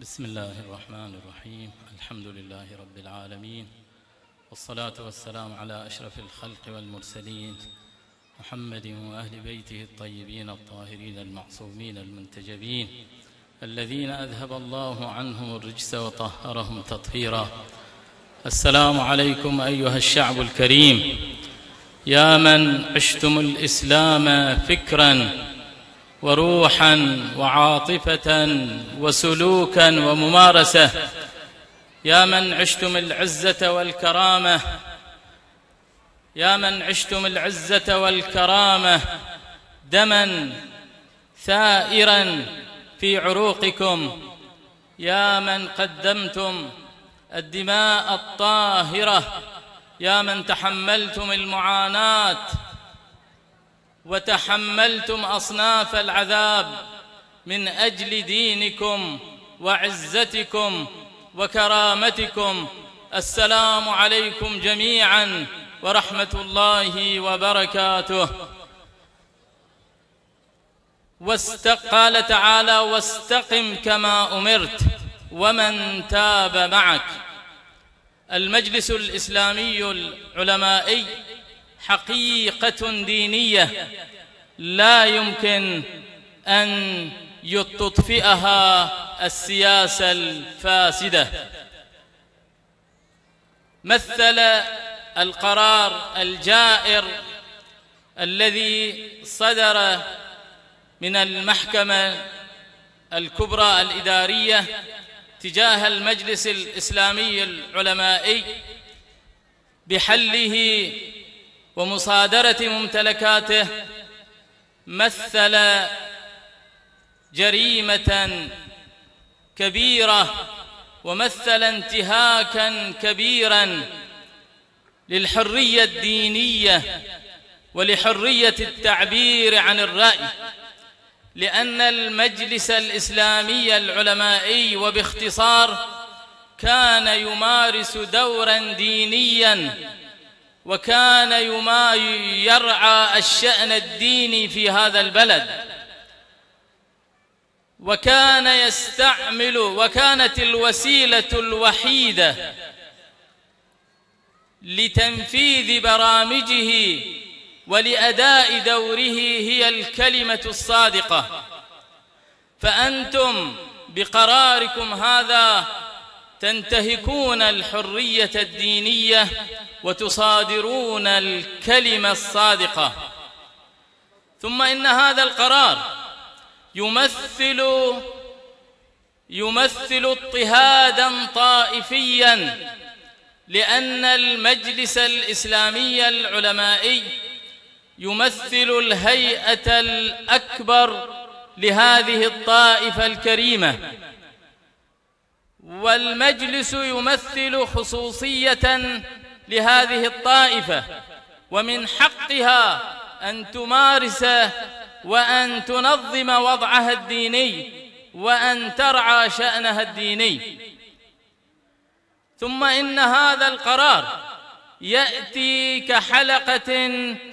بسم الله الرحمن الرحيم. الحمد لله رب العالمين. والصلاة والسلام على أشرف الخلق والمرسلين. محمد وأهل بيته الطيبين الطاهرين المعصومين المنتجبين. الذين أذهب الله عنهم الرجس وطهرهم تطهيرا. السلام عليكم أيها الشعب الكريم. يا من عشتم الإسلام فكراً وروحا وعاطفة وسلوكا وممارسة. يا من عشتم العزة والكرامة يا من عشتم العزة والكرامة دما ثائرا في عروقكم. يا من قدمتم الدماء الطاهرة يا من تحملتم المعاناة. وتحملتم أصناف العذاب من أجل دينكم وعزتكم وكرامتكم السلام عليكم جميعا ورحمة الله وبركاته. قال تعالى واستقم كما أمرت ومن تاب معك المجلس الإسلامي العلمائي حقيقة دينية لا يمكن أن تطفئها السياسة الفاسدة. مثل القرار الجائر الذي صدر من المحكمة الكبرى الإدارية تجاه المجلس الإسلامي العلمائي بحله ومصادرة ممتلكاته مثل جريمة كبيرة ومثل انتهاكا كبيرا للحرية الدينية ولحرية التعبير عن الرأي لأن المجلس الإسلامي العلمائي وباختصار كان يمارس دورا دينيا وكان يما يرعى الشأن الديني في هذا البلد. وكان يستعمل وكانت الوسيلة الوحيدة لتنفيذ برامجه ولأداء دوره هي الكلمة الصادقة. فأنتم بقراركم هذا تنتهكون الحرية الدينية وتصادرون الكلمة الصادقة. ثم إن هذا القرار يمثل يمثل اضطهادا طائفيا لأن المجلس الإسلامي العلمائي يمثل الهيئة الأكبر لهذه الطائفة الكريمة. والمجلس يمثل خصوصية لهذه الطائفة ومن حقها أن تمارس وأن تنظم وضعها الديني وأن ترعى شأنها الديني. ثم إن هذا القرار يأتي كحلقة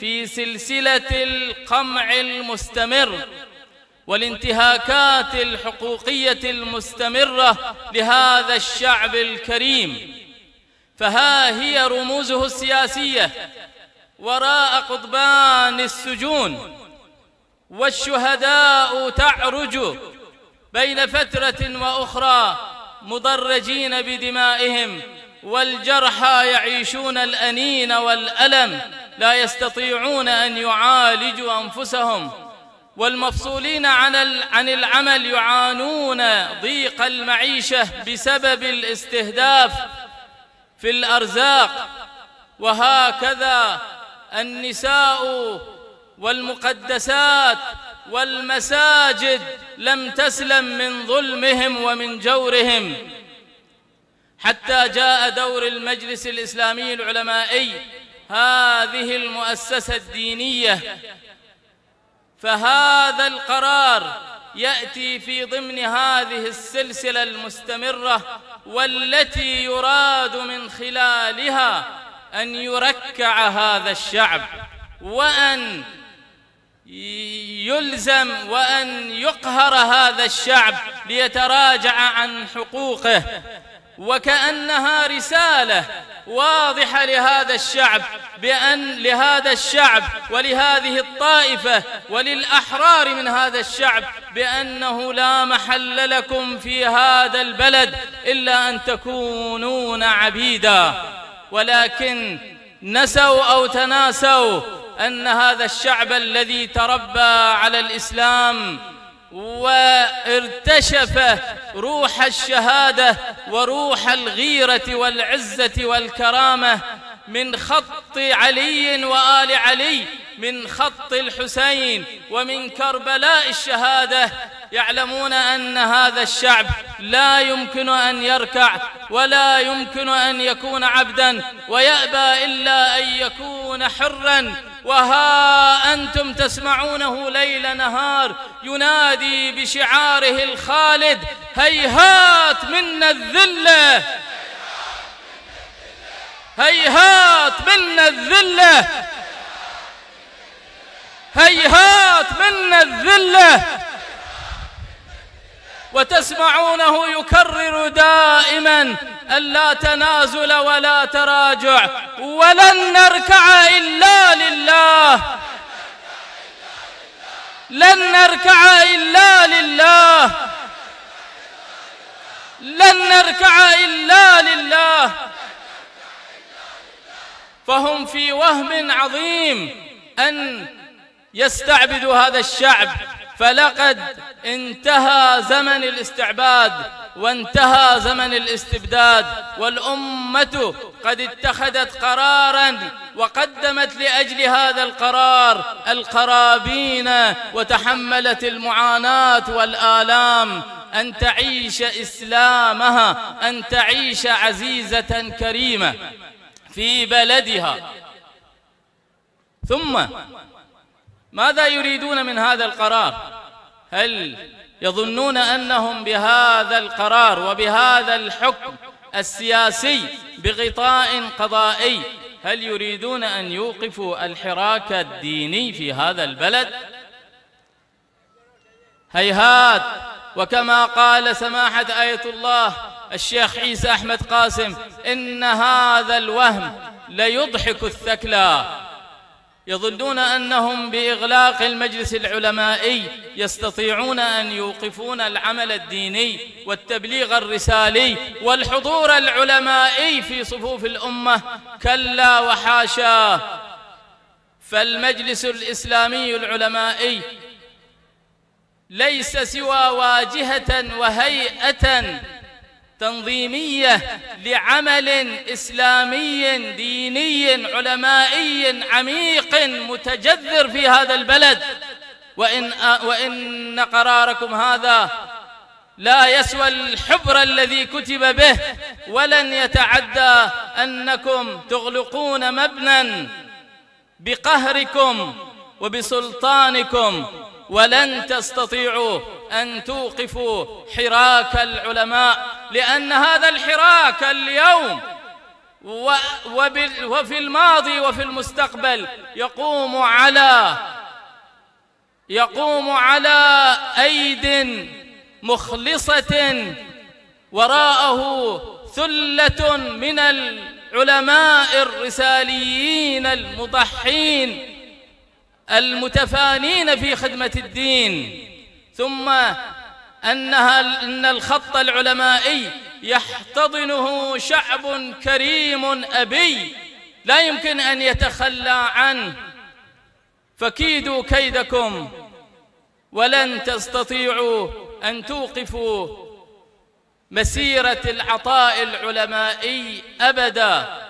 في سلسلة القمع المستمر والانتهاكات الحقوقية المستمرة لهذا الشعب الكريم. فها هي رموزه السياسية وراء قضبان السجون والشهداء تعرج بين فترة وأخرى مضرجين بدمائهم والجرحى يعيشون الأنين والألم لا يستطيعون أن يعالجوا أنفسهم والمفصولين عن عن العمل يعانون ضيق المعيشة بسبب الاستهداف في الأرزاق وهكذا النساء والمقدسات والمساجد لم تسلم من ظلمهم ومن جورهم. حتى جاء دور المجلس الإسلامي العلمائي هذه المؤسسة الدينية. فهذا القرار يأتي في ضمن هذه السلسلة المستمرة والتي يراد من خلالها أن يركع هذا الشعب وأن يلزم وأن يقهر هذا الشعب ليتراجع عن حقوقه. وكأنها رسالة واضحة لهذا الشعب بأن لهذا الشعب ولهذه الطائفة وللأحرار من هذا الشعب بأنه لا محل لكم في هذا البلد إلا أن تكونون عبيدا. ولكن نسوا أو تناسوا أن هذا الشعب الذي تربى على الإسلام وارتشف روح الشهادة وروح الغيرة والعزة والكرامة من خط علي وآل علي من خط الحسين ومن كربلاء الشهادة. يعلمون أن هذا الشعب لا يمكن أن يركع ولا يمكن أن يكون عبدا ويأبى إلا أن يكون حرا. وها أنتم تسمعونه ليل نهار ينادي بشعاره الخالد هيهات منا الذلة. هيهات منا الذلة. هيهات منا الذلة. وتسمعونه يكرر دائما ألا تنازل ولا تراجع ولن نركع إلا لله. لن نركع إلا لله. لن نركع إلا لله. فهم في وهم عظيم أن يستعبدوا هذا الشعب. فلقد انتهى زمن الاستعباد وانتهى زمن الاستبداد والأمة قد اتخذت قرارا وقدمت لأجل هذا القرار القرابين وتحملت المعاناة والآلام. أن تعيش إسلامها أن تعيش عزيزة كريمة في بلدها. ثم ماذا يريدون من هذا القرار؟ هل يظنون أنهم بهذا القرار وبهذا الحكم السياسي بغطاء قضائي؟ هل يريدون أن يوقفوا الحراك الديني في هذا البلد؟ هيهات وكما قال سماحة آية الله الشيخ عيسى أحمد قاسم إن هذا الوهم ليضحك الثكلى. يظنون أنهم بإغلاق المجلس العلمائي يستطيعون أن يوقفون العمل الديني والتبليغ الرسالي والحضور العلمائي في صفوف الأمة. كلا وحاشا. فالمجلس الإسلامي العلمائي ليس سوى واجهة وهيئة تنظيمية لعمل إسلامي ديني علمائي عميق متجذر في هذا البلد. وإن, وإن قراركم هذا لا يسوى الحبر الذي كتب به ولن يتعدى أنكم تغلقون مبنى بقهركم وبسلطانكم ولن تستطيعوا أن توقفوا حراك العلماء لأن هذا الحراك اليوم وفي الماضي وفي المستقبل يقوم على يقوم على أيد مخلصة وراءه ثلة من العلماء الرساليين المضحين المتفانين في خدمة الدين. ثم أنها أن الخط العلمائي يحتضنه شعب كريم أبي. لا يمكن أن يتخلى عنه فكيدوا كيدكم ولن تستطيعوا أن توقفوا مسيرة العطاء العلمائي أبدا.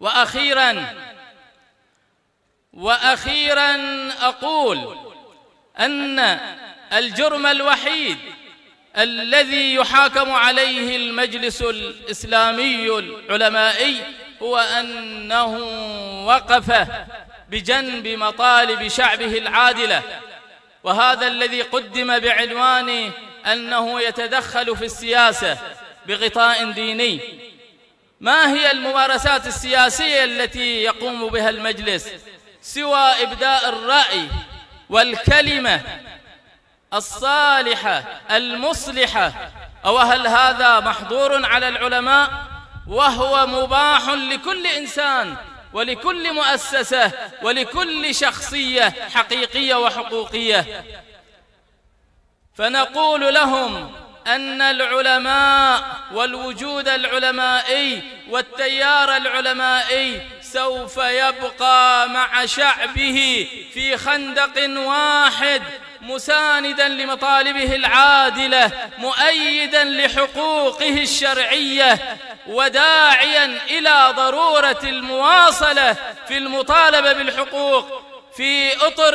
وأخيرا وأخيرا أقول أن الجرم الوحيد الذي يحاكم عليه المجلس الإسلامي العلمائي هو أنه وقف بجنب مطالب شعبه العادلة. وهذا الذي قدم بعنوان أنه يتدخل في السياسة بغطاء ديني. ما هي الممارسات السياسية التي يقوم بها المجلس؟ سوى إبداء الرأي والكلمة الصالحة المصلحة. أو هل هذا محظور على العلماء؟ وهو مباح لكل إنسان ولكل مؤسسة ولكل شخصية حقيقية وحقوقية. فنقول لهم أن العلماء والوجود العلمائي والتيار العلمائي سوف يبقى مع شعبه في خندق واحد مساندا لمطالبه العادلة مؤيدا لحقوقه الشرعية وداعيا إلى ضرورة المواصلة في المطالبة بالحقوق في أطر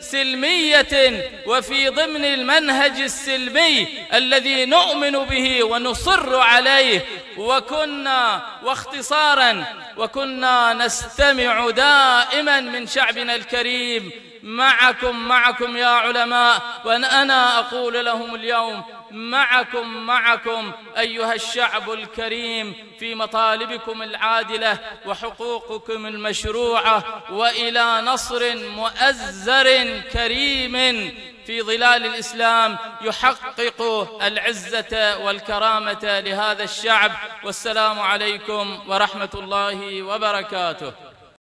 سلمية وفي ضمن المنهج السلمي الذي نؤمن به ونصر عليه. وكنا واختصارا وكنا نستمع دائما من شعبنا الكريم معكم معكم يا علماء. وأنا أقول لهم اليوم معكم معكم أيها الشعب الكريم في مطالبكم العادلة وحقوقكم المشروعة وإلى نصر مؤزر كريم في ظلال الإسلام يحقق العزة والكرامة لهذا الشعب. والسلام عليكم ورحمة الله وبركاته.